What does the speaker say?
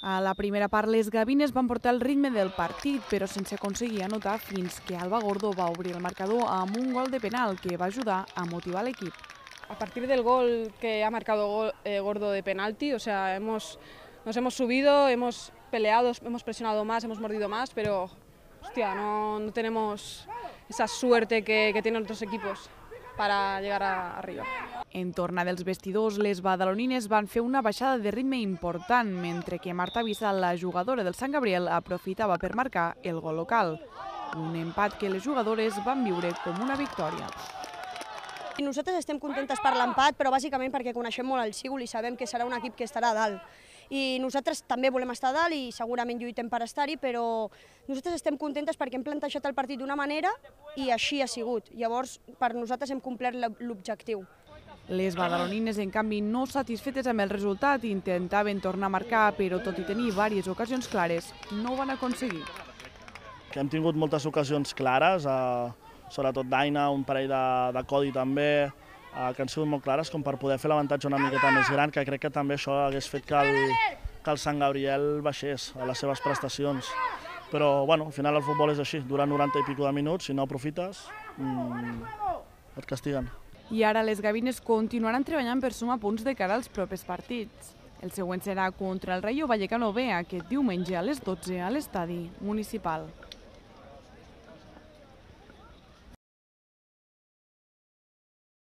A la primera part, les gavines van portar el ritme del partit, però sense aconseguir anotar fins que Alba Gordo va obrir el marcador amb un gol de penal que va ajudar a motivar l'equip. A partir del gol que ha marcado eh, Gordo de penalti, o sea, hemos, nos hemos subido, hemos peleado, hemos presionado más, hemos mordido más, pero hostia, no, no tenemos esa suerte que, que tienen otros equipos para llegar a, arriba. En torna dels vestidors, les badalonines van fer una baixada de ritme important, mentre que Marta Vissal, la jugadora del Sant Gabriel, aprofitava per marcar el gol local. Un empat que les jugadores van viure com una victòria. Nosaltres estem contentes per l'empat, però bàsicament perquè coneixem molt el Sigul i sabem que serà un equip que estarà a dalt. I nosaltres també volem estar a dalt i segurament lluitem per estar-hi, però nosaltres estem contentes perquè hem plantejat el partit d'una manera i així ha sigut. Llavors, per nosaltres hem complert l'objectiu. Les badalonines, en canvi, no satisfetes amb el resultat, intentaven tornar a marcar, però tot i tenir diverses ocasions clares, no ho van aconseguir. Que hem tingut moltes ocasions clares, eh, sobretot d'Aina, un parell de, de Codi també, eh, que han sigut molt clares com per poder fer l'avantatge una miqueta més gran, que crec que també això hagués fet que el, que el Sant Gabriel baixés a les seves prestacions. Però bueno, al final el futbol és així, dura 90 i pico de minuts, si no aprofites, mmm, et castiguen. I ara les gavines continuaran treballant per sumar punts de cara als propers partits. El següent serà contra el Rayo Vallecano B aquest diumenge a les 12 a l'estadi municipal.